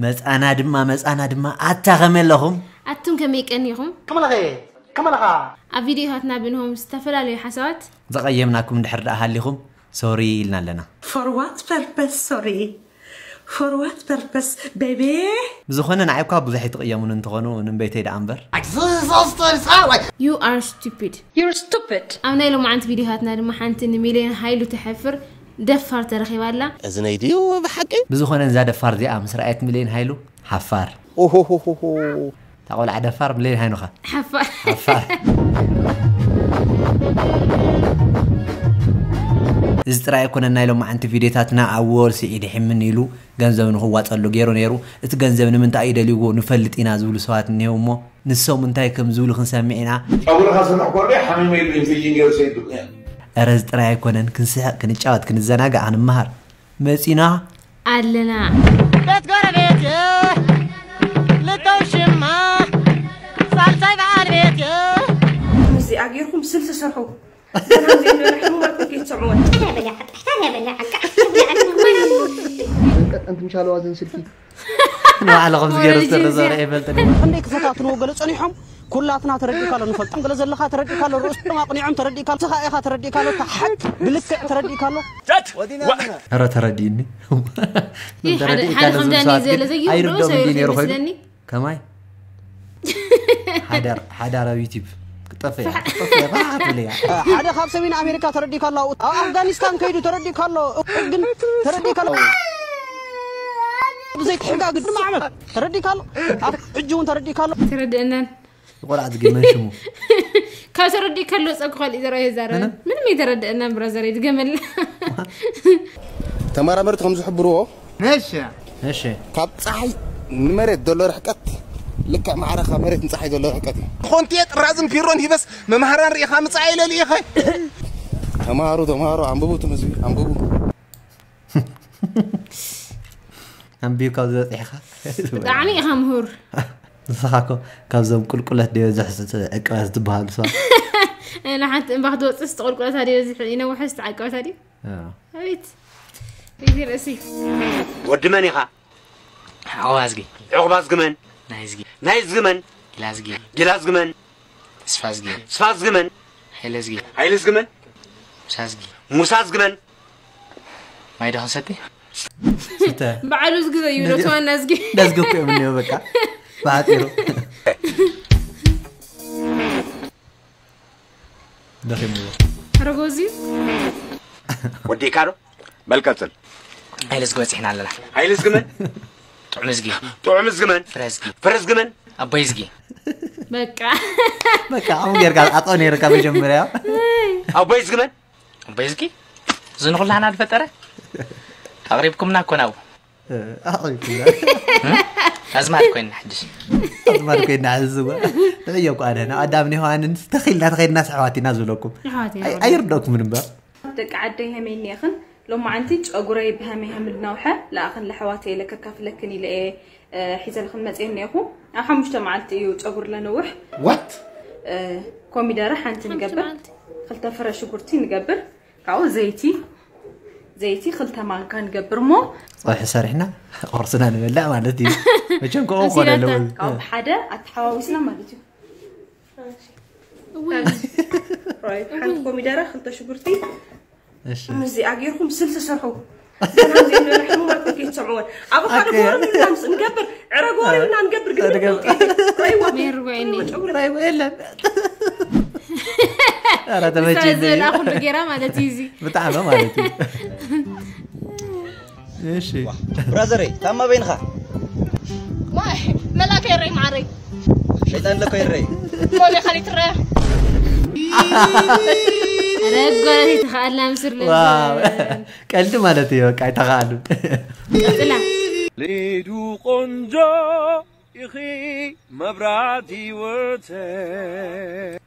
መፃና ድማ መፃና ድማ ኣታኸመለኹም ኣቱም ከመይ ቀኒኹም ከመለኸ ከመለኻ ኣብ ቪድዮታትና ብንሆም ዝተፈላለዩ ሓሳባት ዘቐየምናኩም እንድሕር ደኣ ሃሊኹም ሶሪ ኢልና ኣለና ፎርዋት ፐርፐስ ሶሪ ፎርዋት ፐርፐስ ቤቤ ዝኾነ ንዓይብካ ብዙሕ ይትቕየሙን እንትኾኑ ንንበይተይ ደኣ እምበር ዩ ኣር ስቱፒድ ዩ ስቱፒድ ኣብ ናይ ሎማዓንቲ ቪድዮታትና ድማ ሓንቲ ንሚልዮን ሃይሉ ተሕፍር ደፋር ተረኺባ ኣላ እዚ ናይ ድዩ ብሓቂ ብዝኾነ እዛ ደፋር እዚኣ ምስ ረኣየት ሚልዮን ሃይሉ ሓፋር ኦሆሆሆሆ እታ ቆልዓ ደፋር ሚልዮን ሃይኑኻ ሓፋር ሓፋር እዚ ጥራይ ኣይኮነን ናይ ሎማዓንቲ ቪድዮታትና ኣብ ወል ስዒድ ሕምን ኢሉ ገንዘብ ንክዋፀሉ ገይሩ ነይሩ እቲ ገንዘብ ንምንታይ እዩ ደልይዎ ንፈልጥ ኢና ዝብሉ ሰባት እኒሄው እሞ ንሶም እንታይ ከም ዝብሉ ክንሰሚዕ ኢና ፀጉርካ ስራሕ ኮርደ ሓሚመ ኢሉ ኢንፊዥን ገይሩ ሰይዱ أرز ترى يكونن كنسا كنتشاوت كنتزناقع عن المهر مسينا علنا بيت قرى بيتي لتوشما صالصاي بعال بيتي مزي أغيركم سلسة سرحو أنتم شالوا وزن سلكي ما على غمز غير السر زارع يبلتني خليك فتاة نوغل صنيحهم كلاتنا تردي كالو نفلت انقل زلخا تردي كالو رؤسنا قنيعم تردي كالو سخا إخا تردي كالو تحت بلكع تردي كالو. جت! ودينا أرى ترديني إيه، حد خمداني زي لزي يبرو سوي مثلني كماي؟ حدار حدار يوتيوب. طفي طفي لي. حدا خاب سمين أمريكا تردي كالو. أفغانستان كيدو تردي كالو. تردي كالو. بزيك حقا قد ما عمل تردي كالو. حجون تردي كالو. تردي إنن. ኣሎ እኩል ግን ተረዲእካ ኣሎ ብዘይትሕጋግ ድማ ዓመት ተረዲእካ ኣሎ ኣብ ሕጂ እውን ተረዲእካ ኣሎ ተረድአናን ቆልዓ ዝገመን ሽሙ ካብ ተረዲእ ከሎ ፀጉ ካልእ ዘረአ የዛረበ ምንም ኣይተረድአናን ብረዘር ድገመል ተመራመርቲ ከም ዝሕብርዎ እሺ ካብ ፀሓይ ንመሬት ዘሎ ርሕቀት ልክዕ ማዕረኻ መሬት ንፀሓይ ዘሎ ርሕቀት እዩ ኮንትየ ጥራዝን ፊሮን ሂበስ መምሃራን ርኢኻ ምፅኣ ኢለሊ ኢኸ ተምሃሩ ተምሃሩ ኣንብቡ ትምህዝቢ ኣንብቡ ኣንቢብ ካብ ዝበፂሕኻ ብጣዕሚ ኢኻ ምሁር ንስኻ ኮ ካብዞም ቁልቁለት ደበዝሕ ዕቀባት ዝበሃሉ ሰባት ንሓንቲ እምባ ክትወፅእ ዝተቆልቁለታ ድ ይነውሐ ዝተዓቀበታ ድዩ ኣቤት እዚ ርእሲ ወዲ መን ኢኻ ኣዋዝጊ ዕቑባ ዝግመን ናይ ዝጊ ናይ ዝግመን ኢላ ዝጊ ጊላ ዝግመን ተስፋ ዝጊ ስፋ ዝግመን ሃይለ ዝጊ ሃይለ ዝግመን ሙሳ ዝጊ ሙሳ ዝግመን ማይ ዶ ክንሰቲ ስተ በዓሉ ዝግዘ እዩ ዶ ተዋና ዝጊ ዳዝገኩኦም እኒኦ በቃ بعتله داخل والله رجوزي ودي كارو. بالكسل هاي جوز إحنا على لحم. هاي جمن طعمس جي طعمس جمن فرز. جي فرز جمن أبايز جي بكا بكا عم يرجع أعطوني ركاب جمبريا أبايز جمن أبايز زين كلنا على الفترة أقربكم ناكو ناو. أه، أقربكم ኣዝማድ ኮይና ሕዝዋ ንዕየኩ ኣነ ናብ ኣዳምን ዮሃንን ተኺልና ተኸይድና ስሕዋት ኢና ዝብለኩም ኣሕዋትና ኣይ- ኣይርደአኩምን እምበር ደቂ ዓደይ ሃመይኒ ኢኽን ሎማዓንቲ ጨጉረይ ብሃመይ ሃምል ናውሐ ለኣኽን ለሕዋተይ ለከካፍለክን ኢለ እየ ሒዘልክን መፅአ እኒአኹ ኣብ ሓሙሽተ መዓልቲ እዩ ጨጉር ለንውሕ ዋት እ፣ ኮሚደረ ሓንቲ ንገብር ክልተ ፍረ ሽጉርቲ ንገብር ካብኡ ዘይቲ ዘይቲ ክልተ ማንካ ንገብር ሞ ፀብሒ ሰሪሕና ቁርስና ንበላዕ ማለት እዩ መቸም ከምኡ ክኾነ ኣለዎ ካብኡ ብሓደ ኣተሓዋዊስና ማለት እዩ ራይት ሓንቲ ኮሚደረ ክልተ ሽጉርቲ እሺ እዚኣ ገይርኩም ስልሲ ሰርሑ ገና እዚ እንብላ ሕሙማት ኮንከ ይትሰምዕዎን ኣቮካዶ ጎረም ኢልና ምስ ንገብር ዕረ ጎረም ኢልና ንገብር ግን ረይዋ መን ርጉዕኒ ራይ የለን ኧረ ተመችኒ ዝበላ ኩሉ ጌራ ማለት እዩ እዚ ብጣዕሚ ማለት እዩ እሺ ብራዘረይ ታማ በይንኻ ማይ መላከ ይረይ ማዕረይ ሸይጣን ለኮ ይረይ ሞሌ ካሊእ ትረአ ረጎለት ይተኸኣልና ምስር ዋው ቀልዲ ማለት እዩ በቃ ኣይተኸኣሉን ቀፅላ ሌዱ ቆንጆ ኢኺ መብራት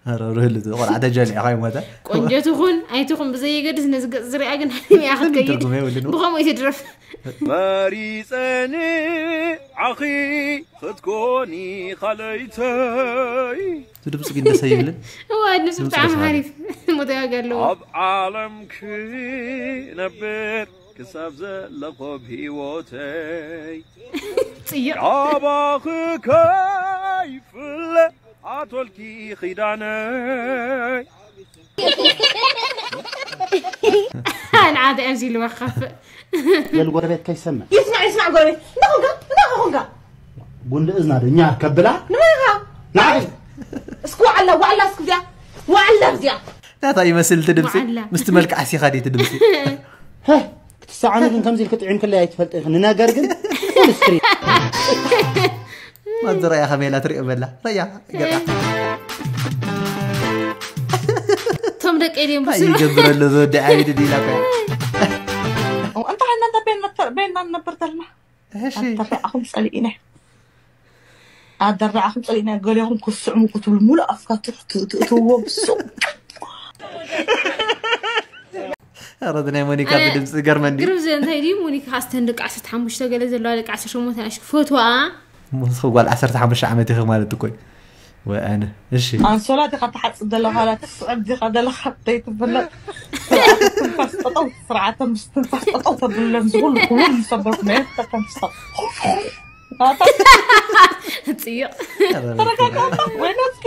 ህይወተ ኧረ ርህሉ ቆልዓ ተጀሊዕኻ ይሞተ ቆንጆ ትኹን ኣይትኹን ብዘየገድስ ነዚ ገፅ ዝሪኣ ግን ሃልሚያ ክትከይድ ትርጉም የብሉን ብኸምኡ እዩ ትድረፍ መሪፀኒ ዓኺ ክትኮኒ ካለይተይ እቲ ድምፂ ግን ደስ ይብልን እዋ ንሱ ብጣዕሚ ሓሪፍ ሙተጋግ ኣለዎ ኣብ ዓለም ክነብር ክሳብ ዘለኾ ብሂወተይ ፅይቕ ዳባኽከ ይፍለ ኣቶልኪ ኺዳነይ ንዓደ ኣብዚ ኢሉ ወከፍእ የልጎረቤት ከይሰምዕ يسمع يسمع قولي نخونك نخونك ጉንዲ እዝና ድኛ ከብላ نميها ንዓይ اسكو وعلا وعلا اسكو ديا وعلا ديا ናታ ይመስል እቲ ድምፂ ዋዕላ። ምስቲ መልክዕ ኣሲኻ ዲ እቲ ድምፂ ክትሰዓነ ግን ከምዚ ኢል ክትዕም ከለይ ኣይትፈልጥ ኢኽን ንነገር ግን ፉል ስክሪን ማዚ ረእያ ከመይላ ትሪኦ በላ ረያ ገጣ እቶም ደቂ ድዮም እንታይ ብስሩ ይገብረሎ ዝወዲ ዓይድ ዲላ ኮ وانت عندنا انت بين بين نبرت لنا እሺ الرعاهم صلينا هذا الرعاهم صلينا قال لهم كسعوا قتلوا ملا افكار تو بسوق ኧረ እቲ ናይ ሞኒካ ብድምፂ ገርመኒ ግርብ ዘ እንታይ ድዩ ሞኒካ ካስተን ደቂ 15 ገለ ዘለዋ ደቂ 18 ኣሽክ ፈትዋ ምስ ክጓል 15 ዓመት ኢኸ ማለት እኮ ወአነ እሺ ኣንሶላ ዲኻ ትሓፅብ ዘለኻ ላ ትስዕብ ዲኻ ዘለኻ ዘይትፍለጥ ትንፋስ ጠጠው ስርዓተ ምስ ትንፋስ ጠጠው ተብለን ዝኩሉ ኩሉ ምሰበርኩ ነ ተተንፍሰ ፅይቕ ተረጋጋ ወይኖትክ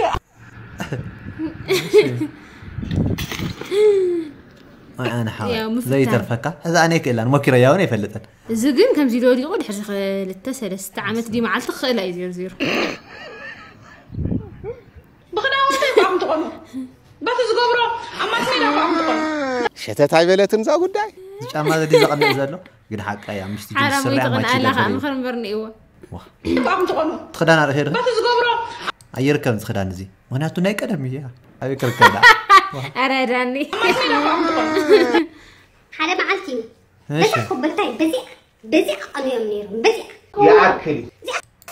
أنا حاول. زي ترفقة هذا أنا كلا ما كي رياوني فلتن زقين كم زيدو دي قول حرس التسل استعمت دي معلت خيلا يزير زير بخنا وانتي بعم تقنو بس زقبرو. عما سينا بعم تقنو شتت هاي بلتن زاو قداي؟ مش عما دي زقن يزالو قد حقا يا مشتي جي السرعة ما تشيلا خلي مخر مبرني ايوا بعم تقنو تخدان على خير بس زقبرو. أيركم تخدان زي. وأنا تنايك أنا مياه ايوكركم ايوكركم ዳ ኣረ ዳኒ ሓደ መዓልቲ እዩ እሺ በዛ ኮበልታይ በዚኣ በዚኣ ቀንዮም ነይሮም በዚኣ ይኣክል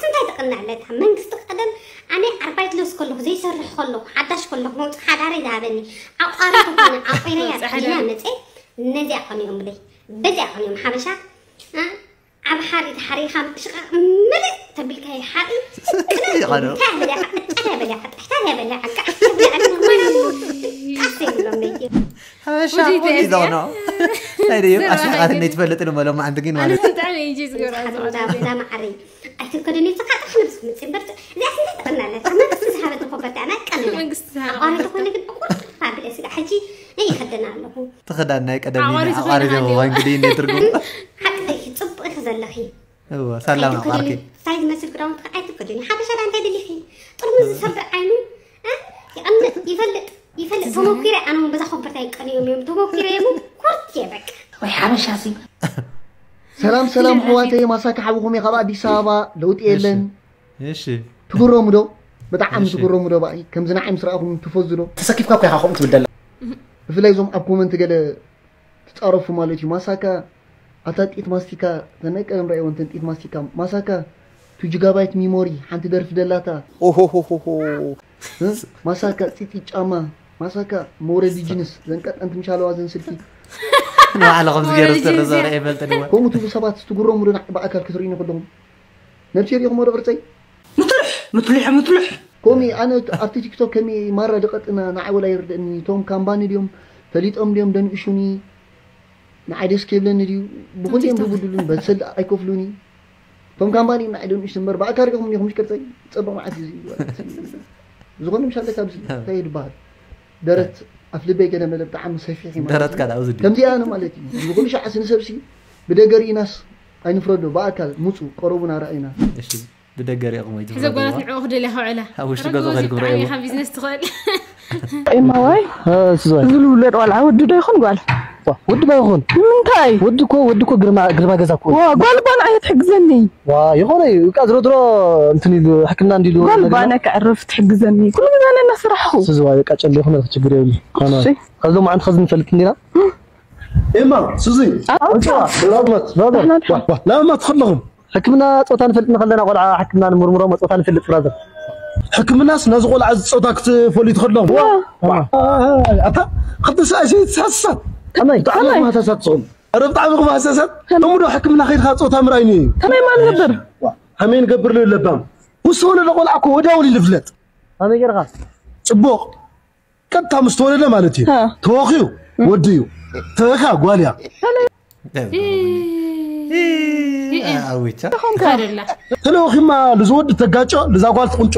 እንታይ ተቕናዕለታ መንግስቲ ቀደም ኣነ ኣርባይት ልብስ ከለኹ ዘይሰርሕ ከለኹ ሓዳሽ ከለኹ መውፅእ ሓዳረ ዝሃበኒ ዓቋሪት ኮነ ዓቂረያ ፀሕያ መፀ ነዚኣ ቀንዮም ብለይ በዚኣ ቀንዮም ሓበሻ አ፣ ኣብ ሓሪ ተሓሪኻ ሽቃቅ ምልእ ተቢልካ ሓሪ ይቐንዑ እንታይ በሊኻ ዕጣን በሊኻ ጥሕታት በሊኻ ቃ ቃስ ይብሎም በይቲ ሓበሻ ወዲት ወዲ እዚኣ? ዘቕንዖ ናይ ድዩ ዘረባ ኣስሓቃት ሓይሊ። ናይ ትፈልጥ ንበሎ ማዓንቲ ግን ኣነ ማለት ብጣዕሚ እንጂ ዝገብራ ዛ ማዕሪ ኣይትንከደኒ ተቃጥሕ ንብስ ምፅእ በርፅ እዚኣ ስንታይ ተቐናለት መንግስቲ ዝሃበት ኮበርታ ኣና ቀንለ መንግስቲ ዝሃበ ኣቋሪት ኮነ ግን ቁርጥ ብለ ስጋ ሕጂ ይኸድና ኣለኹ እቲ ክዳን ናይ ቀደም ዓቋሪት ኣቋሪት ኮይና ይኸ እንግዲህ እኔ ትርጉም ሓቂ ፅቡቅ ኢኸ ዘለኺ እወ ሰላም ኣቋርኪ ሳይ ዝመስል ክዳውንቲ ከዓ ኣይትከደኒ ሓበሻ ዳ እንታይ ደሊኺ ጥርሙዝ ዝሰብር ዓይኑ አ፣ ይቐንጥ ይፈልጥ ይፈልጥ ተሞኪረ ኣነ እውን በዛ ኮበርታ ይቀንዮም እዮም ተሞኪረ የሙ ኩርት እየ በቃ ወይ ሓበሻ እዚ ሰላም ሰላም ኣሕዋተይ ማሳኪ ሓዊኹም እየ ካብ ኣዲስ ኣበባ ለውጢ የለን እሺ ትግረሙ ዶ ብጣዕሚ ትግረሙ ዶ ባኢ ከምዚ ንዓይ ምስ ረኣኹም ትፈዙ ዶ ተሰኪፍካ ኮ ኢኻ ከምኡ ትብደላ ብፍላይ እዞም ኣብ ኮመንት ገለ ትፃረፉ ማለት እዩ ማሳካ أتات ماستيكا تنك أمر أيوان تنت ماستيكا ماساكا تو جيجابايت ميموري حنت درف دلاتا. أوهوهوهو ماساكا سيتي تشاما ماساكا مورد جنس زنكات أنت مش على وزن سلكي على خمس غير سر زار إبل تنوا كم تبو سبات تقرهم ولا بأكل كثرين كلهم نبشر يوم مرة برتاي مطلح! مطلح! مطلح! كومي أنا أبتي تيك توك كمي مرة دقت أنا نعول يردني توم كامباني اليوم. فليت أم اليوم دن إشوني. ما عادش كيبلن ديو بكون يوم بودلون بس هاد أيكوف لوني فهم كم ماني ما عادون إيش نمر بقى كارك هم يهم شكل زي تبغى ما عاد يزيد زغون مش هذا كابس تايد بعد درت أفلي بيك أنا ملبت عم سيفي حين درت كذا أوزدي كم دي أنا مالتي بقول شو عسني سبسي بدأ قري ناس أين فردو بقى كار موسو قربنا رأينا إيش بدأ قري أقوم يجيب حزب قناة العقد اللي هو على هوش تقدر تغير قراءة بيزنس تغير إما واي سوالف زلولير والعود ده يخون قال ወዲ ባ ይኹን ንምንታይ ወዲ ኮ ወዲ ኮ ግርማ ግርማ ገዛ ኮ ዋ ጓል ባን ዓይነት ሕግዘኒ ዋ ይኾነ እዩ እቃ ድሮ ድሮ እንትን ኢሉ ሕክምና እንዲሉ ጓል ባነ ክዕርፍ ትሕግዘኒ ኩሉ ግዜ ነና ስራሕኹ ስዝዋ እቃ ጨለ ይኹነ ችግር የብሉ ከዞም ማዓንቲ ከዚ ንፈልጥ እንዲና ኤማ ስዙ ራድመት ናብማ ትኸለኹም ሕክምና ፆታ ንፈልጥ ንከለና ቆልዓ ሕክምና ንምርምሮ ፆታ ንፈልጥ ፍራዘር ሕክምናስ ነዚ ቆልዓ ፆታ ክትፈልዩ ትኸለኹም ኣታ ክልተ ሰኣይ ተሳስሳት ከመይ ብጣዕሚ ማሳሳት ፅኹም ኧረ ብጣዕሚ ክማሳሳት እሙ ዶ ሕክምና ከይድካ ፆታ ምርኣይኒ እዩ ከመይ ማ ንገብር ከመይ ንገብር ልብል ለባም ምስ ተወለደ ቆልዓ እኮ ወዲያውኑ ይልፍለጥ ከመይ ጌርካ ፅቡቕ ቀጥታ ምስ ተወለደ ማለት እዩ ተወኺዩ ወዲ እዩ ተበካ ጓል እያ ኣዊቻ ካደላ ተለወኺማ ንዝወዲ ተጋጮ ንዛ ጓል ትቁንጫ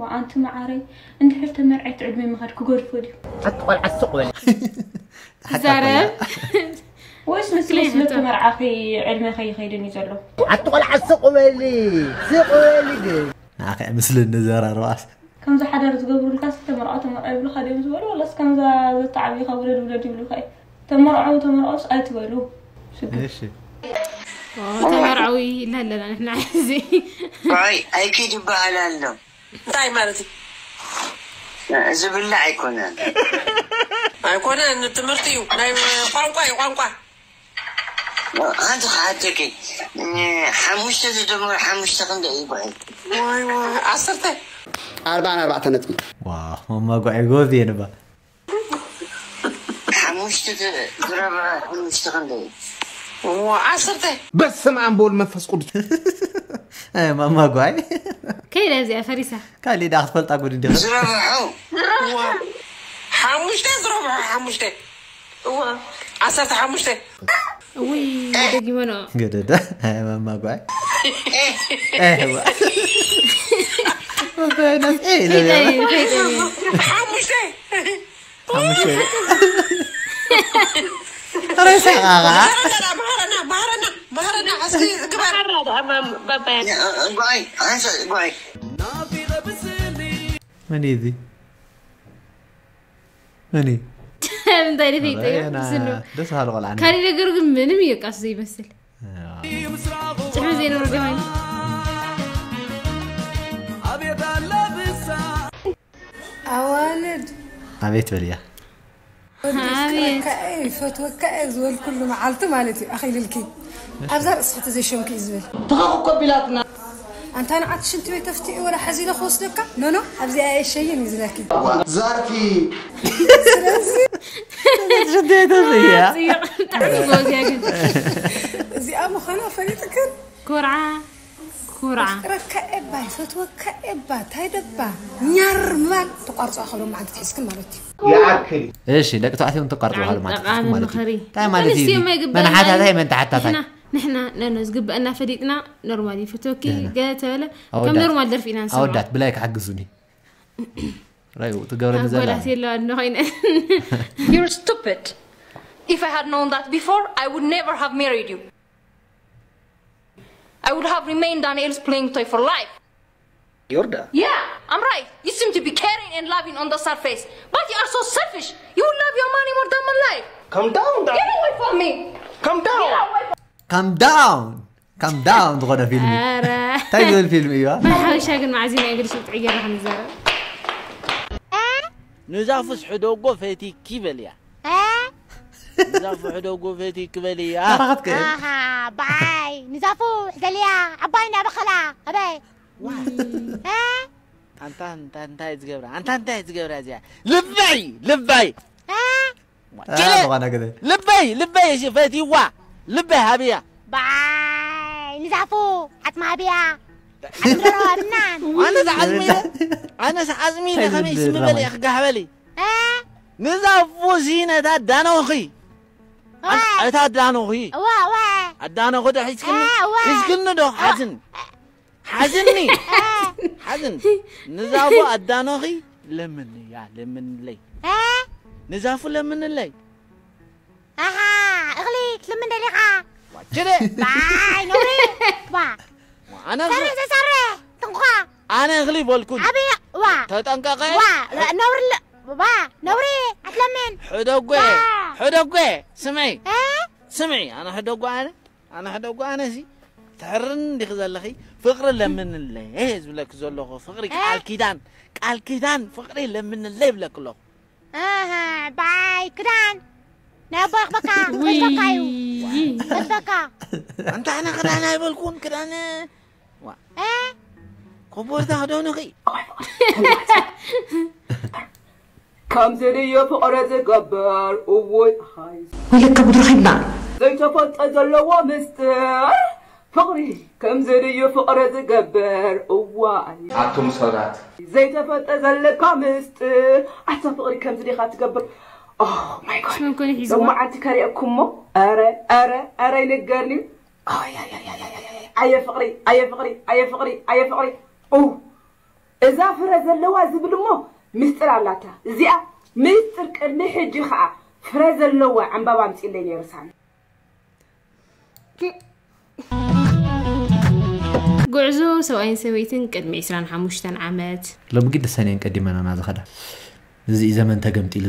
ወኣንቲ ማዓረይ እንድሕር ተመርዓይት ዕድመ ምኻድ ክጎድፎ ድዩ ቆልዓ ስቁበል ዛረብ ወይስ ምስሊ ስለ ተመርዓኺ ዕድመ ከይኸይድን እዩ ዘሎ ዓቲ ቆልዓ ስቁበሊ ስቁበሊ ግን ንዓኸ ምስሊ ንዘራርባስ ከምዚ ሓዳር ዝገብሩልካ ተመርዖ ተመርዖ ይብሉካ ድዮም ዝበሉ ወላስ ከምዛ ዘተዓብይካ ውለድ ውለድ ይብሉካ እዩ ተመርዖ ተመርዖስ ኣይትበሉ እሺ ተመርዓዊ ኢልና ኣለና ንሕና ሕዚ ቆይ ኣይኪድ ይበሃል ኣሎ እንታይ ማለት እዩ ዝብላዕ ኣይኮነን ኣይኮነን ትምህርቲ እዩ ናይ ቋንቋ እዩ ቋንቋ ሓንቲ ክሓተኪ ሓሙሽተ ዝድምር ሓሙሽተ ክንደይ እዩ ጉዕይ ዋይ ዋይ ዓሰርተ ኣርባዕን ኣርባዕተ ነጥቢ ዋው መጓዒ ጎዝ እየ ንባ ሓሙሽተ ዝረበ ሓሙሽተ ክንደይ እዩ ዓሰርተ በስመ አብ ወወልድ መንፈስ ቅዱስ መጓዒ ከይዳ እዚኣ ፈሪሳ ካሊእ ዳ ክትፈልጣ ጉድ እንዲ ዝረብሑ ሓሙሽተ ዝረብሑ ሓሙሽተ ዓሰርተ ሓሙሽተ እውይ ደጊመኖ ገደዳ መጓዒ ሓሙሽተ ረሳቃቃ ባህረና ባህረና ባህረና እስኪ ግበር ጉዓይ አንተ ጉዓይ መን እዩ እዚ መን እዩ እንታይ ደት ይጠይቅ ስኑ ደስ ባሃሊ ቆልዓ ካሊእ ነገር ግን ምንም እዩ ቃሱ ዘይመስል ፅሕሚ ዘይነበሩ ገማይ ኣዋልድ ኣቤት በል እያ ኣቤት ፈትወካ እየ ዝበል ኩሉ መዓልቲ ማለት እዩ أبزار أصحت زي شو كيزبل تخافوا كبيلاتنا أنت أنا عاد شنت بيت أفتي ولا حزينة خوص لك نو نو أبزي أي شيء نزلك زاركي جديت زي تعرف زوجي زي أم خنا فريتك كرعة كرعة كأبا فتوى كأبا تايدبا نيرمال. تقرص أخلو معك تحسك مالتي. يا عكري. إيش لك تعطيهم تقرضوا قرطوا هذا ما تحسك مالتي. تعال مالتي. أنا حتى دائما من تحت نحن لانه زقب أن فريقنا نورمالي فتوكي قالت ولا كم نورمال درف إنا نسمع أودات بلاك حقزوني راي تقول أنا زلمة You're stupid If I had known that before I would never have married you I would have remained an elf playing toy for life Yorda? Yeah, I'm right. You seem to be caring and loving on the surface, but you are so selfish. You love your money more than my life. Come down, Dad. Get away from me. Come down. كام داون كام داون تغنى فيلم طيب الفيلم أيوه. ما حاول شاقن مع زينه انجلش تعيق راح نزار نزافس حدوقو فيتي كيبليا نزافو حدوقو فيتي كيبليا آها باي. نزافو حدليا اباينا بخلا ابي أنت أنت أنت يتقبر أنت أنت يتقبر يا لبي لبي. آه؟ لبي لبي شفتي وا. لبها بيها باي نزعفو حتما بيها أنا زعزمي أنا زعزمي لخميس مبلي اخ قهبلي نزعفو زينة تا دانوخي تا دانوخي وا وا الدانوخي دا حيسكني حيسكني دو حزن حزني حزن نزعفو الدانوخي لمن يا لمن لي نزعفو لمن لي أها خليك لمن ريحة وجري باي نوري. با أنا سري سري تنقى أنا أغلي بالكون أبي وا. تتنقى وا. لا نور لا با نوري أتلمن. حدوقي. حدوقي. سمعي. إيه؟ سمعي. أنا حدوقي أنا. أنا حدوقي أنا زي. تعرن دخزل لخي فقر لمن اللي إيه زولك زلخو فقري قال كيدان قال كيدان فقري لمن اللي بلك لو آه باي كدان. نابق بقى بقايو بقى انت انا قرانا بالكون قرانا إيه قبور ده دونو غي كمزري يا فقرة جبار أول حيز ولك قبر خيبنا زي تفت أزلوا مستر فقري كمزري يا فقرة جبار أول عطو مصادات زي تفت أزلوا مستر أحسن فقري كمزري خات جبر اوه ماي جاد ممكن يحيزوا لما عندي كاري أكمو أرى أرى أرى ينقرني آه يا يا يا يا يا أي فقري أي فقري أي فقري أي فقري أوه إذا فرز اللوا زبلمو مستر علاتا زيا مستر قدمي حجي خا فرز اللوا عم بابا مصيلين يرسان ጉዕዞ ሰብኣይን ሰበይትን ቅድሚ 25 ዓመት ሎሚ ግን ደሰነየን ቀዲመና ና ዝኸዳ እዚ እዩ ዘመን ተገምጢሉ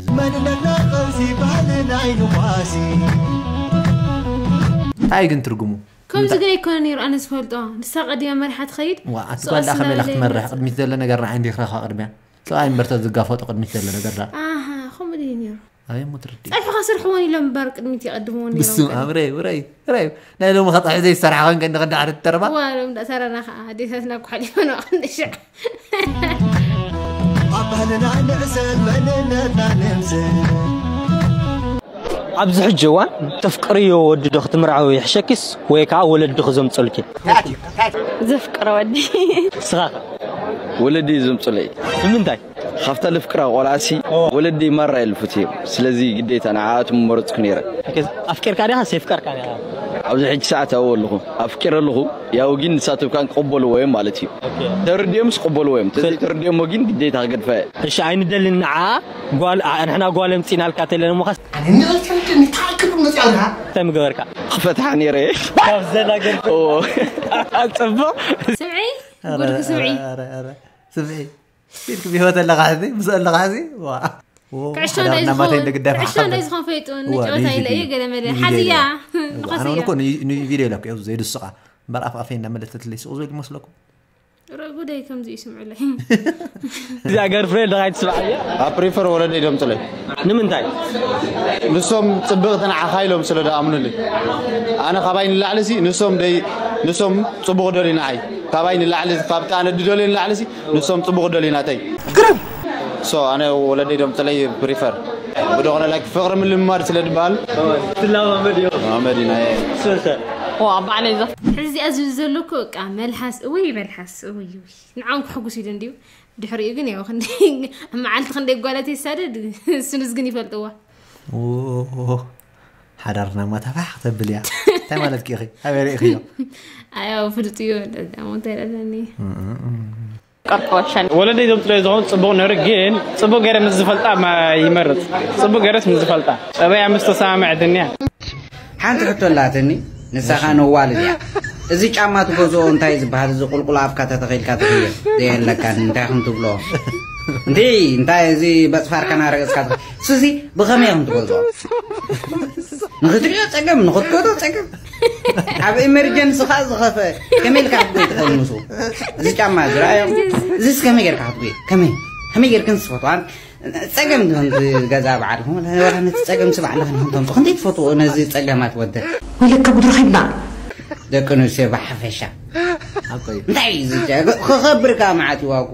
እንታይ ግን ትርጉሙ ከምዚ ግን ኣይኮነ ነይሩ ኣነ ዝፈልጦ ንሳ ቀዲማ መሪሓ ትኸይድ ዋ ኣቲ ጓልዳ ከመይ ኢላ ክትመርሕ ቅድሚት ዘሎ ነገር ንዓይ እንዲክረኻ ቅድሚያ ሰብኣይ እምበርተት ዝጋፈጦ ቅድሚት ዘሎ ነገር ዳ ኣሃ ከምኡ ድዩ ነይሩ ኣይ ሞ ትርዲ ፀኒሕካ ስርሕዎን ኢሎም እምበር ቅድሚት ይቐድምዎ ብስም ኣምረይ ውረይ ውረይ ናይ ሎሚ ከጣሒ ዘይሰርሐ ኮንከ ንክዳዕ ትተርባ ዋሎም ዳእሰረና ከዓ ኣዴታትና ኩሓሊፎን ቅንድሻዕ ባህልና ንዕሰል መንነትና ንምስል ኣብዚ ሕጂ እዋን ተፍቅርዮ ወዲ ዶ ክትምርዓዊ ይሕሸኪስ ወይ ከዓ ወለዲ ክዘምፀልኪ ዘፍቅረ ወዲ ንስኻ ኸ ወለዲ ዘምፅለይ ንምንታይ ካብታ ልፍቅራ ቆልዓሲ ወለዲ ይመራ የልፉት እዮም ስለዚ ግዴታ ንዓኣቶም መረፅኩ ነይረ ኣፍቂርካ ዲኻ ሰይፍቀርካ ዲኻ ኣብዚ ሕጂ ሰዓት ኣብኡ ኣለኹ ኣፍቂር ኣለኹ ያው ግን ንሳተፍካን ክቕበልዎ እዮም ማለት እዩ ተረዲኦም ዝቕበልዎ እዮም ተዘይተረዲኦሞ ግን ግዴታ ክገድፋ እየ እሺ ኣይንደልን ንዓ ጓል ንሕና ጓል ኣምፂናልካ ተለና ሞኻስ እንታይ ምገበርካ ክፈትሓ ነይረ ካብ ዘናገር ፅቡቅ ስምዒ ጉድክ ስምዒ ስምዒ ኢልክ ብሂወት ኣለኻ ሕዚ ምስ ኣለኻ ሕዚ ክዕሾ እንዳይ ዝኮን ፈይጡ ንጨወታ ኢለ እየ ገለ መለ ሓዝያ ንኸስ ኣነ እያ እኮ ቪድዮ ኢለኩ እየ ዘይድስቃ እምበር ኣፍ ኣፈ እናመለተትለይ ስቕ ዝብል ይመስለኩም ጉዳይ ከምዚ እዩ ስምዑለይ እዚኣ ገርፍሬንድ ካ ትስማዕ እያ ኣብ ፕሪፈር ወለደይ ደምፅለይ ንምንታይ ንሶም ፅብቕቲ ንዓኻ ኢሎም ስለ ደኣምኑልይ ኣነ ካባይ ንላዕሊ ሲ ንሶም ደይ ንሶም ፅቡቕ ደልዩ ንዓይ ካባይ ንላዕሊ ካብቲ ኣነ ድደልዩ ንላዕሊ ሲ ንሶም ፅቡቕ ደልዩ ናተይ ሶ so ane waladhi damtalay prefer. بدون لك فقر من المارس لدبال تلا مديو مدينة سوسة وابا علي زف. حزي ازوز كامل ملحس. وي ملحس. وي نعم حقوسي دنديو دحري يغني وخندي معلت خندي قالتي سادد. سنس غني فلتوا أوه. حررنا ما تفاح تمالك يا إخي. كيخي هبل إخي. أيوه فرتيو ده مو تلاتني ኣያው ፍልጥ እዩ እንደዛ ሞንታይ ደለኒ ወለደይ ዘምፅለዮ ዝኸውን ፅቡቅ ነይሩ ግን ፅቡቅ ገይረ ምስ ዝፈልጣ ማ ይመርፅ ፅቡቅ ገይረስ ምስ ዝፈልጣ ፀበያ ምስ ተሰማምዕት እኒያ ሓንቲ ሕቶ ኣላትኒ ንሳኻ ነዋልድ እያ እዚ ጫማ ትገዝኦ እንታይ ዝበሃል እዚ ቁልቁል ኣፍካ ተተኺልካ ትኽየል ዘየለካ እንታይ ከም ትብሎ እንዲ እንታይ እዚ በፅፋርካ ናረገፅካ ስዚ ብኸመይ ከም ትገዝኦ ንክትሪኦ ፀገም ንክትገዝኦ ፀገም ኣብ ኤመርጀንሲ ከዓ ዝኸፈ ከመይ ኢልካ ክትጎይ ትኽእል ንሱ እዚ ጫማ እዚ ረኣዮም እዚስ ከመይ ጌርካ ክትጎይ ከመይ ከመይ ጌርክን ዝፈትዋ ፀገም ድኾን ገዛ በዓል ወላ ነቲ ፀገም ስባዕልኻ ንኹም ተምፅኡ ክንደይ ትፈትዎ ነዚ ፀገማት ወድር ወለካ ብድሮ ኺድና ደቂ ኣንስትዮ ብሓፈሻ እንታይ እዩ ክኸብርካ መዓት ይዋቁ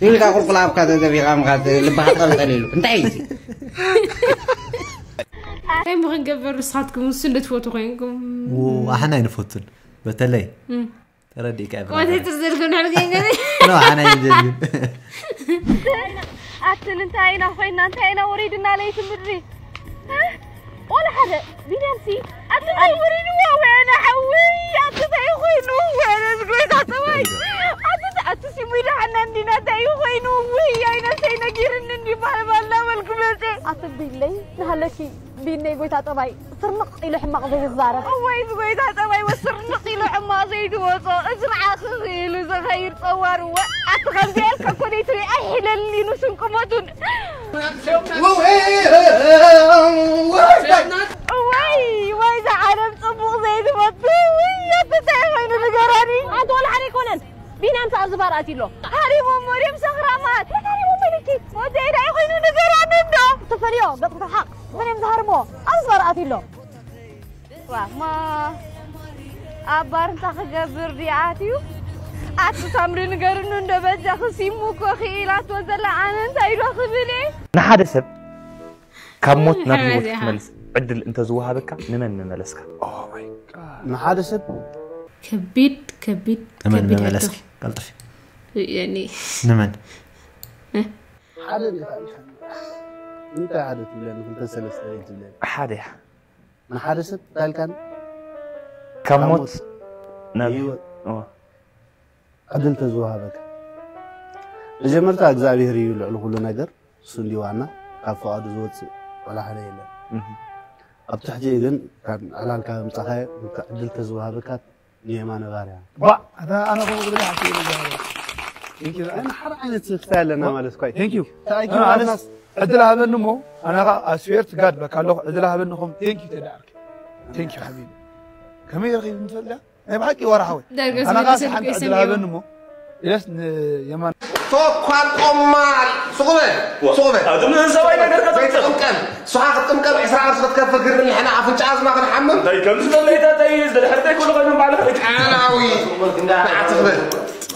ትብልካ ቁልቁል ኣብካ ተዘቢኻ ምካ ልብኻ ትቐልቀል ኢሉ እንታይ እዩ እንታይ ምክንገበር ንስኻትኩም ንሱ እንደትፈቱ ኮይንኩም ኣሓና ይንፈቱን በተለይ ተረዲእካ ቆመታይ ትርዘልኩም ንሕል ገንገ ኣሓና ይንጀልግን ኣትል እንታይ ኢና ኮይና እንታይ ኢና ወሪድና ለይቲ ምድሪ ولا حدا بنفسي أتغيرين وين حوي. سقيت أتواي أتت أتسمي لحنا عندنا تاي وين وي أين سينا جيرن إني بحال بالله والكبلتي أتبدي لي. نهلكي بيني قويت أتواي سرنق حماق زي الزارة. وي وسرنق إلى حماق زي دوصو اسمع خيل زغير صور غزيرك كوريتري أهلا لنسن كمدن وي وي زعلم صبوق زيد مطوي يتتعمل بجراني عاد ولا عليك ونن بينا أمس أرض بارات له هاريم ومريم سخرامات هاريم وملكي وزيد يخينو نجراني دم تفريو بقطع حق. مريم زهرمو أرض بارات له واه ما أبار تخجبر ريعاتيو ኣቲ ሳምሪ ንገርኑ እንደበጃ ክሲሙ እኮ ክኢላትዎ ዘላ ኣነ እንታይ ዶ ክብል እየ ንሓደ ሰብ ካብ ሞት ናብ ሕመድ ሂወት ኢኻ። ክትመልስ ዕድል እንተዝወሃበካ ንመን ምመለስካ ንሓደ ሰብ ከቢድ ከቢድ ንመን ከቢድ መመለስኪ ሕቶ ቀልጥፊ ያኒ ንመን ሓደ ዲኻ ኢኻ እንታይ ሓደ ትብለኒ ክልተ ሰለስተ እየ ትብለኒ ሓደ ኢኻ ንሓደ ሰብ ታልካን ካብ ሞት ናብ ህይወት ኦ፣ ዕድል ተዝወሃበካ መጀመርታ እግዚኣብሔር እዩ ልዕሊ ኩሉ ነገር እሱ እንዲ ዋና ካብ ፈቃዱ ዝወፅእ ወላ ሓደ የለን እህ፣ ኣብ ትሕቲ ግን ካብ ዕላልካ ምፃኻዮ ዕድል ተዝወሃበካ ንየማነ ባርያ ኣነ ከምኡ ክብል ሓሲበ ሓደ ዓይነት ክታይ ኣለና ማለት ኳ ቴንክ ዩ ኣነስ ዕድል ሃበኒ ሞ ኣነ ኸ ኣስዌርት ጋድ በካ ኣለኹ ዕድል ሃበኒኹም ቴንክ ዩ ተዳርክ ቴንክ ዩ ሓቢቢ ከመይ ረኺብ ንፈልያ اي بحقي ورحوي أنا قاسي حنت عدل هابنمو إلسن يمان توكوان قمال سقوبة سقوبة أدم نسوي نقدر كذا تمكن سحاق تمكن إسراء عرفت كذا فكر اللي إحنا عفن جاز ما بنحمم ده كم سنة اللي تتيز ده حتى يكون غير من بعده أنا وي تخبر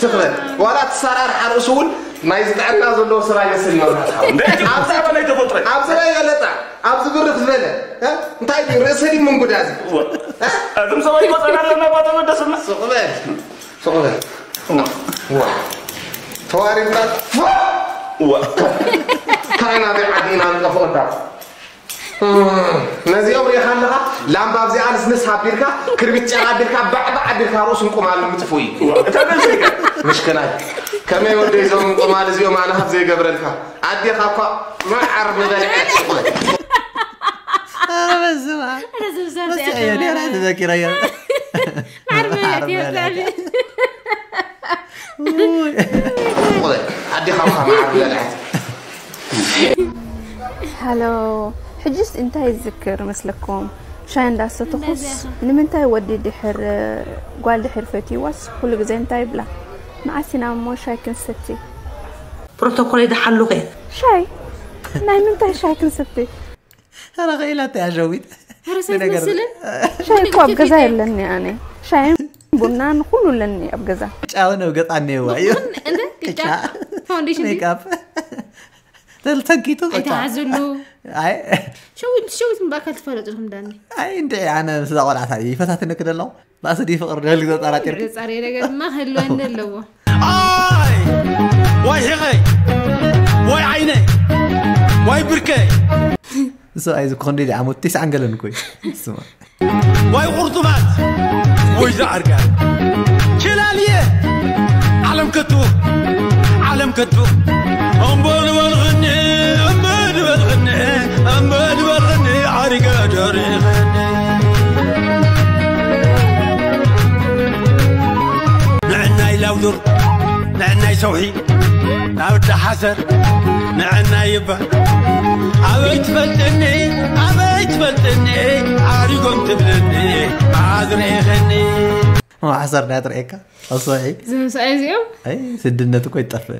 تخبر ولا تسرار حرسول ما يزدعنا زلوا سرايا سلمان عبد الله ما يتفطر عبد الله يغلطه ኣብዚ ብርክ ዝበለ እ? እንታይ እዩ ርእሲ ዲ ምንጉዳ እዚ እዞም ሰብኣይ መፀና ኣለና ባቶም ደስና ስቕበል ስቕበል ዋ ተዋሪድና ካይና ዘይ ዓዲና ንጠፍኦታ ነዚኦም ሪኢኻ ኣለኻ ላምባ ኣብዚኣ ንስንስ ኣቢልካ ክርቢት ጨና ኣቢልካ ባዕባዕ ኣቢልካ ርእሱ እንቁማሉ ምጥፉ እዩ ምሽክናይ ከመይ كم يودي زوم قمال زيو معنا هب زي قبرنها عدي خاقا ما عرب بلعت شغلك أنا بزوها أنا زوزان بس عيوني أنا عندي ذاكرة يا ما عرف بلعت عدي ما هلو حجست انت الذكر مثلكم شاين داسة تخص نمنتاي ودي دحر قال دحر فتي واس كل جزين تاي بلا نعسين مو شاي كنستي بروتوكولي ده حل غير. شاي؟ نايمين به طيب شاي كنستي أنا غيلا تعجويد هرسيت مثلا شاي كو جزاير لني أنا. شاي بنان كله لني أبجزا أنا وقطع عني أنا كتاب فاونديشن ميك اب تلتقيتو أنت ሸዊት ሸዊት በኣካል ትፈለጡልኩም ዳኒ አይ እንደ አነ ስዛ ቆልዓታ ይፈታትነ ክደለዎ ባእሲ ዲ ፍቅር ደል ግዜ ጠራጢር ፃሪ ነገር ድማ ክህልወኒ ኣለዎ ዋይ ሕቐይ ዋይ ዓይነይ ዋይ ብርከይ ሰብኣይ ዝኮን ዲ ዓመት ቲስዓን ገለን ኮይ ስማ ዋይ ቁርጡማት ወይ ዝዓርጋ ችላልየ ዓለም ከቱ ዓለም ከቱ እምበል الغني أما الغني عرق جري. غني نعنا إلى وذر نعنا يسوحي عبد حسن نعنا يبا. عبد ما غني. ما حصرنا تريكا أصحي زين سعيزيو أي سدنا تكوي تطفل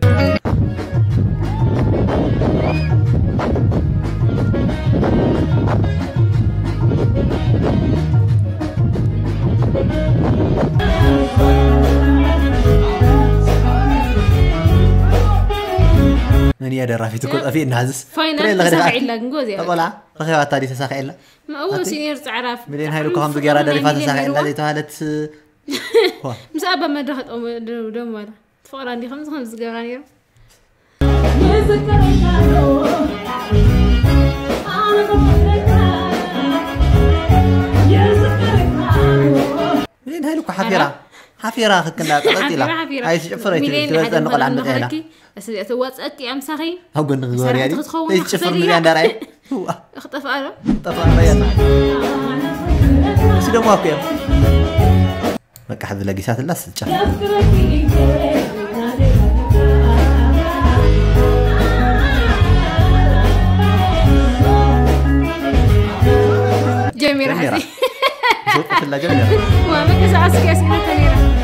يدي رافي تقول في انه هزس فاينل تساخي الا نقوز يعني طلع رافي وات تالي تساخي الا ما هو سينير تعرف ملين هاي لوكوهم بقيرا داري فات تساخي الا دي توالت مسابة ما دوحت أو مدرو دوم ولا تفقر عندي خمس خمس قرانير مين هاي لوكو حفيرة؟ ሓፊራ ክክና ጠጠጢላ ኣይ ትጭፍር ኣይትበልፀኒ ቆልዓ ንጥዕላ እዚኣ ትዋፀአኪ ኣምሳኺ ኣብ ጎኒ ክግበር እያ ዲ ክትኸውን ዘይትጭፍር ክኽእል ንሪያ እያ እንዳርኣየ ክጠፍኣ ዶ ጠፍኣ ረያና እሱ ደግሞ ኣኩ እዮም በቃ ሕዚ ለጊሳትላ ስጫ ጀሚራ ጀሚራ። ሕዚ في اللجنة وممكن أسألك أسئلة كثيرة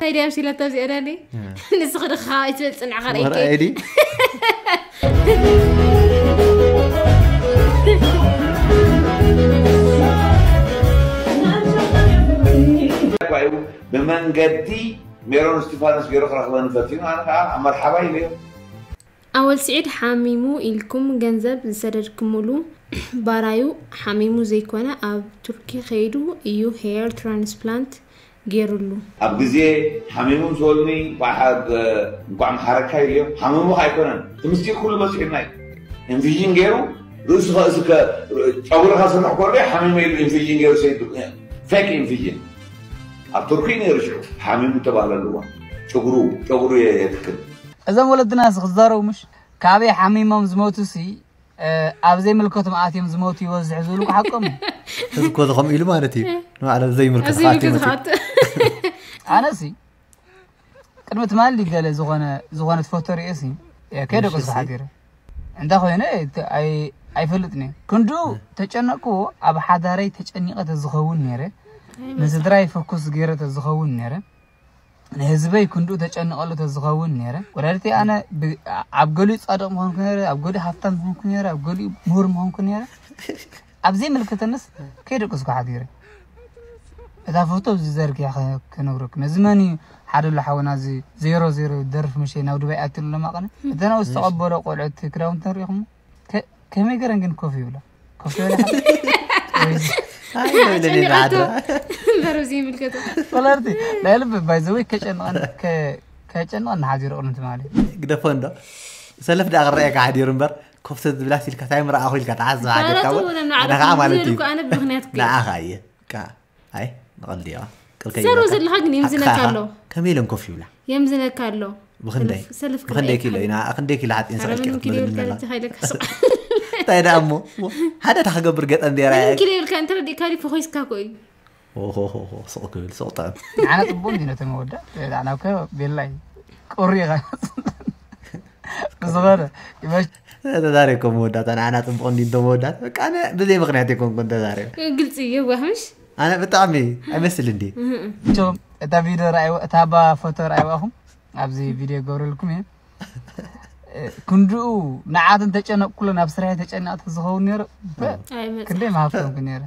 خيري أمشي لا تبزي أراني نسخر خايت بلسن عقر إيكي بمنجدي ميرون ستيفانوس بيروح رخوان فاتينو أنا مرحبا إليه ኣወል ስዒድ ሓሚሙ ኢልኩም ገንዘብ ዝሰደድክምሉ ባራዩ ሓሚሙ ዘይኮነ ኣብ ቱርኪ ከይዱ እዩ ሄር ትራንስፕላንት ገይሩሉ ኣብ ግዜ ሓሚሞም ዝበሉኒ እንኳዕ መሓረካ ኢልዮ ሓሚሙ ኣይኮነን ትምስጢር ኩሉ በፂሑና እዩ ኢንፊዥን ገይሩ ርእሱ ጨጉርካ ስርሕ ኮሎ ሓሚሙ ኢሉ ኢንፊዥን ገይሩ ፌክ ኢንፊዥን ኣብ ቱርኪ ነይሩ ሽዑ ሓሚሙ ተባህለሉዋ ጨጉሩ ጨጉሩ የትክል እዞም ወለድና ስ ክዛረቡ ምሽ ካበይ ሓሚሞም ዝሞቱ ሲ ኣብ ዘይምልከቶም ኣትዮም ዝሞቱ ይበዝሕ ዝብሉ ሓቆም እዩ እዚ ኮ ከምኡ ኢሉ ማለት እዩ ንባዕሎም ዘይምልከት ዘይምልከት ኣነ ሲ ቅድሚ ትማሊ ገለ ዝኾነ ዝኾነት ፎቶ ርአ ሲ ከይደቀስ ሓቲረ እንታ ኮይነ ኣይፈልጥን እየ ክንዱ ተጨነቅዎ ኣብ ሓዳረይ ተጨኒቐ ተዝኸውን ነይረ ንስድራይ ፈኩስ ገይረ ተዝኸውን ነይረ نهزبي كندو تجأن قالوا تزغون نيرة ورأيتي أنا عبقولي صادق مهون كنيرة عبقولي حفتان مهون كنيرة عبقولي مهور مهون كنيرة أبزي ملكة الناس كيد قصق عديرة إذا فوتو زيزارك يا أخي كنورك نزماني حدو لحونا زي زيرو زيرو درف مشي ناو دبي أتلو لما قنا إذا أنا استقبل استقبلوا قلعت كراون تاريخهم كمي قرنجن كوفي ولا كوفي ولا እተን ኣብኡ ዝተቐበሎ ቆልዑት ክዳውንቲ ንሪኢኹም ከመይ ገረን ግን ኮፍ ይብላ ኮፍ ወላርቲ ናይ ልቢ ባይዘወይ ከጨንቐና ሓዚሩ ቅርንቲ ማለት ግደፎ እንዶ ሰለፍ ዳ ክረአየካ ሓዲሩ እምበር ኮፍተ ዝብላ ሲልካ እንታይ ምርኣኹ ኢልካ ተሓዝብ ሓዲርካ ኣነ ከዓ ማለት እዩ ንዓኻ እየ ኣይ ንቐልዲ እያ ሰሩ ዘለካ ግን የምዝነካ ኣሎ ከመይ ኢሎም ኮፍ ይብላ የምዝነካ ኣሎ ብክንደይ ብክንደይ ኪሎ ኢና ክንደይ ኪሎ ሓፂን ስረቂቕ እንታይ ዳ እሞ ሓደ ታ ክገብር ገጠን ዴራ ኪሎ ይብልካ እንተረዲእካ ዲ ፈኮይስካ ኮ እዩ ስቕ ክብል ስቕ ጠቕም ንዓነ ፅቡቅ እንዲ ነተ መወዳ ናብከ ቤላይ ቁሪኻ ብዝኾነ ተዛሪብኮ መወዳት ንዓና ፅቡቅ እንዲ እንቶ መወዳት በቃ ኣነ ብዘይ ምክንያት ይኮንኩ ተዛሪብ ግልፂ የዋህምሽ ኣነ ብጣዕሚ ኣይመስል እንዲ ቶም እታ ቪድዮ እታ ባ ፎቶ ረኣይዋኹም ኣብዚ ቪድዮ ገብረልኩም እየ ክንድኡ ንዓትን ተጨነቅ ኩሎ ናብ ስራይ ተጨናቕቲ ዝኸውን ነይሩ ክንደይ መሃብቶምኩ ነይረ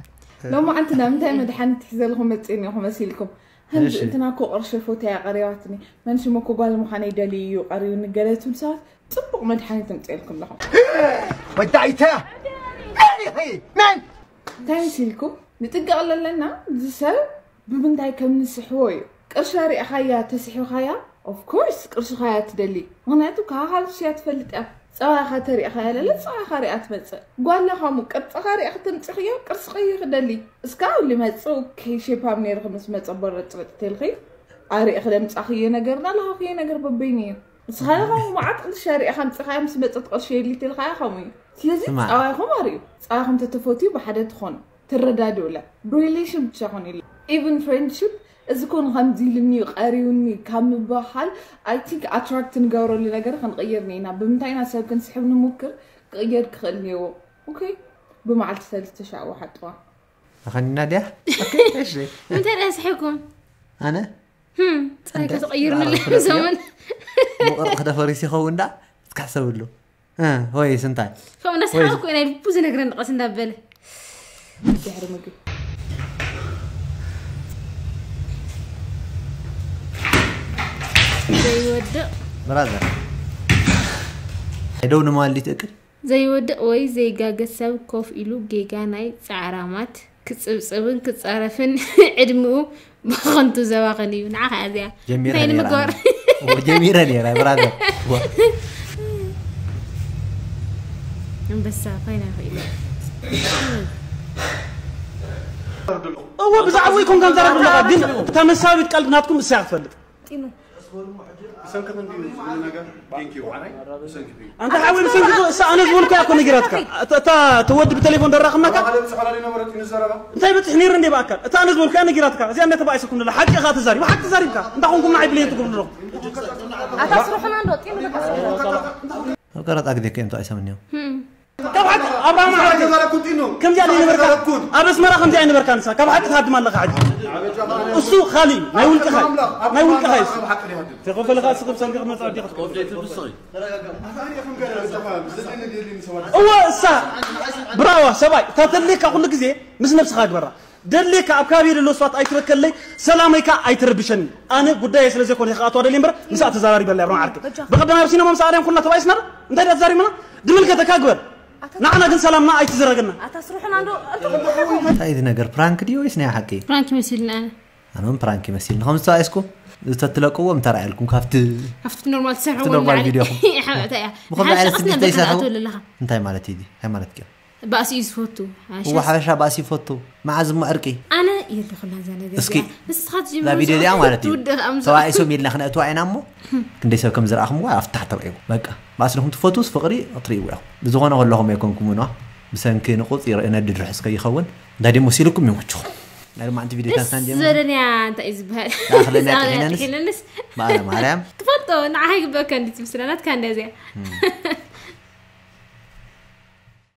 ሎማ ዓንቲ ናብ ምንታይ መድሓኒት ሒዘልኩም መፅን ኢኹም መሲልኩም ህንዚ እንትና ኮ ቅርሺ ፎቶያ ቀሪባትኒ መንሽሞ ኮ ጓል ምዃነ ይደሊ እዩ ቀሪቡ ንገለትም ሰባት ፅቡቅ መድሓኒት ምፅልኩም ኣለኹም ወዳይተ መን እንታይ መሲልኩም ንጥንቀቕ ኣለና እዚ ሰብ ብምንታይ ከም ንስሕቦ እዩ ቅርሻ ሪእኻያ ተስሒብኻያ ኦፍኮርስ ቅርሽኻ እያ ትደሊ ምክንያቱ ካብ ካልኦት እያ ትፈልጥ እያ ፀባይኻ ተሪእኻ ያለለ ፀባይኻ ሪኣ ትመፅእ ጓለኻ ሙ ቅርፅኻ ሪኣ ክትምፅእ ክዮ ቅርፂ ቀይ ክደሊ እስካብ ሊመፅእ ከይሼፓም ነይርክ ምስ መፀ በረጭበጥ ተልኺ ኣሪእ ክደምፃኽዮ ነገርና ለኻኽዮ ነገር በበይኒ እዩ ንስኻ ኢኻ መዓት ቅርሻ ሪእኻ ምፅኻያ ምስ መፀት ቅርሺ የድሊ ተልካያ ከምኡ እዩ ስለዚ ፀባይኹም ኣርዩ ፀባይኹም ተተፈትዩ ብሓደ ትኾኑ ትረዳድኡለ ብሪሌሽን ብቻ ኮን ኢሉ ኢቨን ፍሬንድሽፕ زكون غمزيلني قاريوني كم بحال I think attract نجورو لي نجار خنغيرني هنا بمتى نسب كنسحب نمكر غير كخلنيو أوكي بمعلت ثالثة شعوة حطوا أخلي نادية أوكي إيش لي متى أسحبكم أنا هم تسألك تغيرني الزمن خدا فريسي خون دا تكحسب له ها هو يسنتاي خون أسحبكم أنا بوز نجرن قصنا ዘይወድቕ ብራዘር ደው ንማሊት እቅድ ዘይወድቕ ወይ ዘይጋገዝ ሰብ ኮፍ ኢሉ ጌጋ ናይ ፃዕራማት ክፅብፅብን ክፀረፍን ዕድሚኡ ብከንቱ ዘባኽን እዩ ንዓኻ እዚኣ እንታይ ንምግባር ጀሚረ ነራ ብራዘር አንበሳ ኮይና ይኽእል እዎ ብዛዕባ ይኮን ከም ተረዱ ለኻ ግን እታ መሳቢት ቀልድ ናትኩም أنت حاول سأنزل كاكو نجرتك تا تود بتليفون ده. رقمك أنت بتحني رندي باكر تا نزل أنا نجرتك زي أنا بايسك من له يا خات زاري. ما حق زاري كا أنت هونكم نعيب ليه تقول نروح أتسرح من عندك كم بدك أتسرح أقرأت أقدر كم تأسمني ما عرفت كم جاني نبركا أبس مرة كم جاني نبركا نسا كم حد تهدم الله قاعد؟ السو خالي ما يقول كخاي ما يقول كخاي تقول لك سقف سنقف ما تعدي هو سا براو سباي. تتليك كل جزء مس نفسك برا. دليك أب كبير اللي صوت أي تركل لي سلامك أي تربشني أنا قد أيش لزي كوني خاطر اللي مر مساء تزاري بالله برا عارك. بقدر ما يرسينا مم سعرهم نعنا جن سلام ما أي تزرقنا أتسرحون عنده أنت هاي نجر برانك دي ويسنا يا حكي برانك مسيلنا أنا. من برانك مسيلنا هم سايسكو تتلقوا وهم ترى لكم كافت كافت نورمال تسرعون نورمال فيديو حبيبتي مخبي على ستة تسرعون أنت هاي مالتي دي. هاي مالتك. بأسي يزفوتو هو حاشا بأسي فوتو مع زم أركي. أنا يدخلنا زنا اسكي. بس خد جيم لا فيديو ديا مالتي سواء اسم يدنا خنا أتوا عين أمو. كندي سب كم زرعهم وأفتح ترقيو بقى. بس لهم تفوتوس فقري أطريو له بزغنا هلا هم يكونكم منه بسان كي نقط أنا ددر حسكا يخون. دادي مسيلكم يوجو لا ما عندي فيديو تاسان ديما زرني أنت ازبال داخلنا تحينا نس ما أنا مريم تفضل نعايق بكندي تمسلانات كان دازي